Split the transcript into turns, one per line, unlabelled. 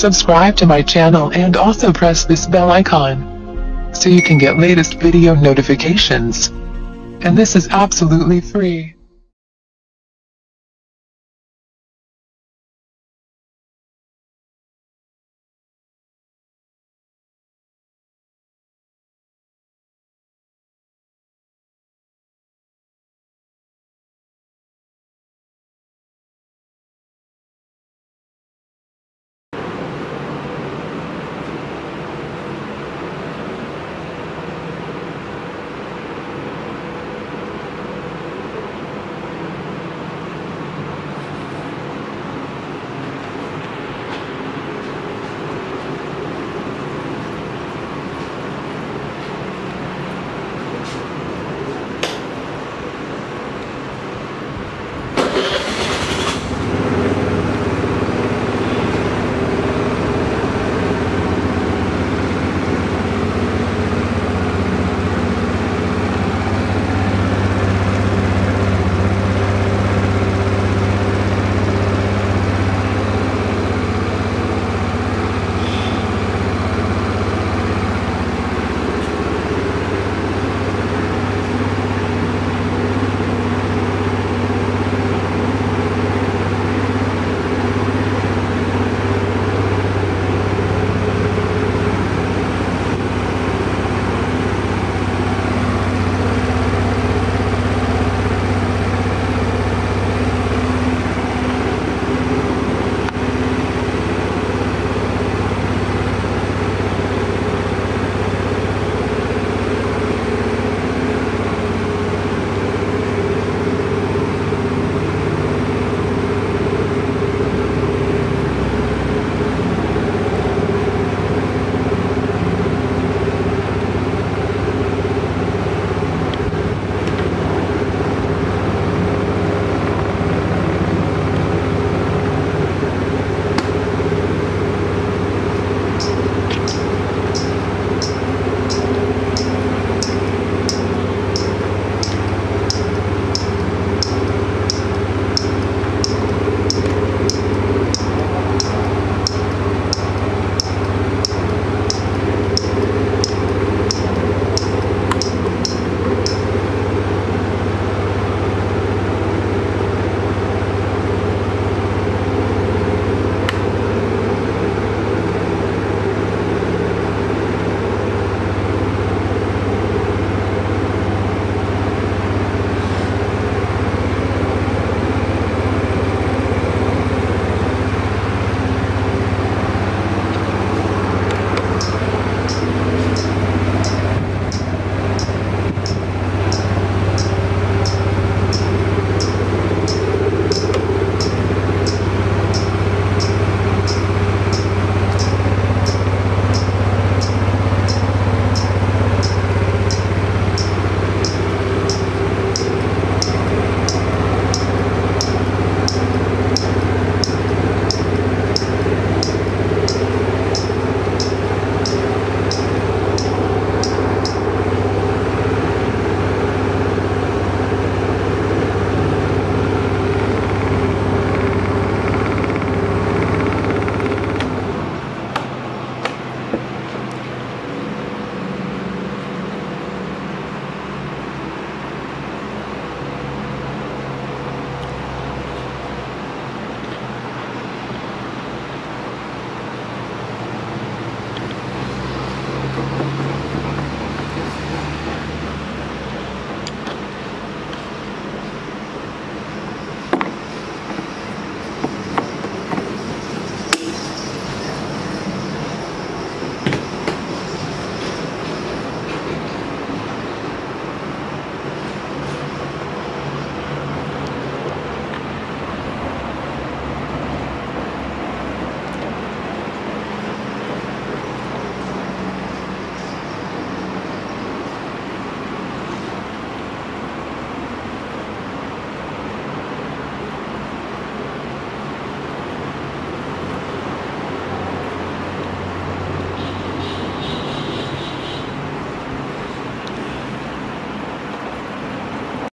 subscribe to my channel and also press this bell icon so you can get latest video notifications. And this is absolutely free.